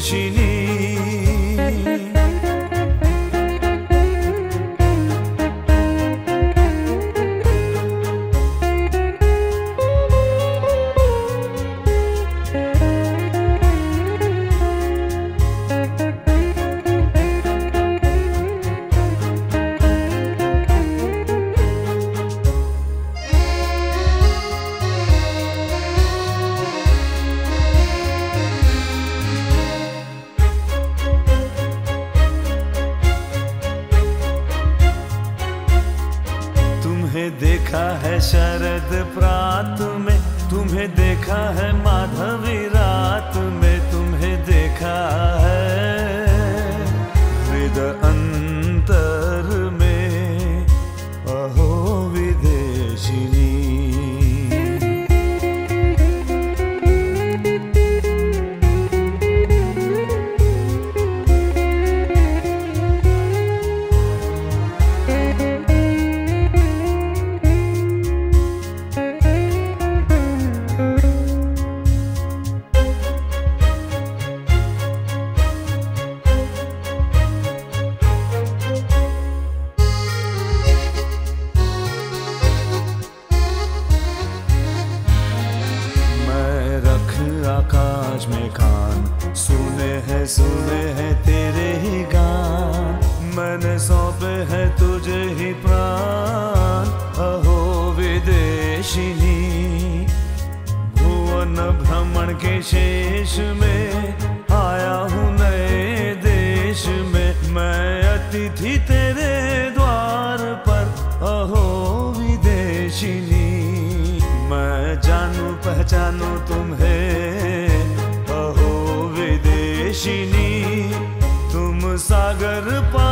Virginia. आकाश में खान। सुने हैं सुने हैं तेरे ही गान। मैंने सौंपे है तुझे ही प्राण। अहो विदेशिनी भुवन भ्रमण के शेष में आया हूँ नए देश में। मैं अतिथि तेरे द्वार पर। अहो विदेशिनी मैं जानू, पहचानू तुम्हें। निशिनी तुम सागर पा